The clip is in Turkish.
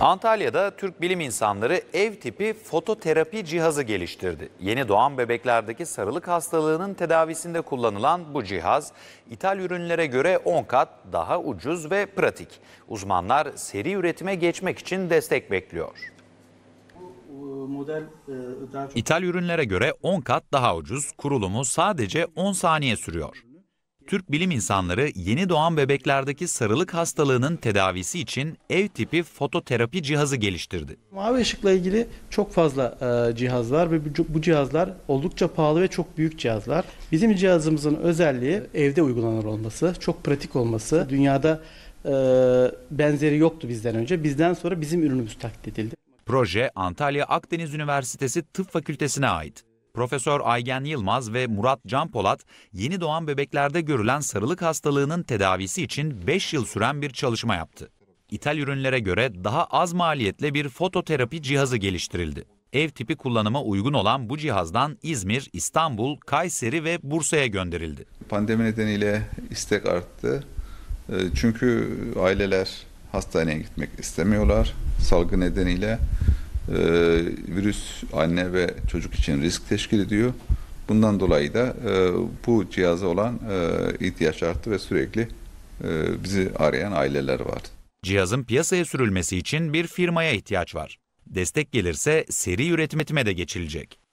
Antalya'da Türk bilim insanları ev tipi fototerapi cihazı geliştirdi. Yeni doğan bebeklerdeki sarılık hastalığının tedavisinde kullanılan bu cihaz ithal ürünlere göre 10 kat daha ucuz ve pratik. Uzmanlar seri üretime geçmek için destek bekliyor. model e, daha çok İthal ürünlere göre 10 kat daha ucuz, kurulumu sadece 10 saniye sürüyor. Türk bilim insanları yeni doğan bebeklerdeki sarılık hastalığının tedavisi için ev tipi fototerapi cihazı geliştirdi. mavi ışıkla ilgili çok fazla e, cihaz var ve bu, cihazlar oldukça pahalı ve çok büyük cihazlar. Bizim cihazımızın özelliği evde uygulanır olması, çok pratik olması. Dünyada e, benzeri yoktu bizden önce. Bizden sonra bizim ürünümüz taklit edildi. Proje Antalya Akdeniz Üniversitesi Tıp Fakültesine ait. Profesör Aygen Yılmaz ve Murat Can Polat, yeni doğan bebeklerde görülen sarılık hastalığının tedavisi için 5 yıl süren bir çalışma yaptı. İthal ürünlere göre daha az maliyetle bir fototerapi cihazı geliştirildi. Ev tipi kullanıma uygun olan bu cihazdan İzmir, İstanbul, Kayseri ve Bursa'ya gönderildi. Pandemi nedeniyle istek arttı. E, Çünkü aileler hastaneye gitmek istemiyorlar. Salgı nedeniyle e, virüs anne ve çocuk için risk teşkil ediyor. Bundan dolayı da e, bu cihaza olan e, ihtiyaç arttı ve sürekli e, bizi arayan aileler var. Cihazın piyasaya sürülmesi için bir firmaya ihtiyaç var. Destek gelirse seri üretime de geçilecek.